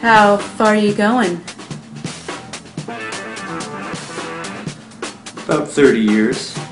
How far are you going? About 30 years.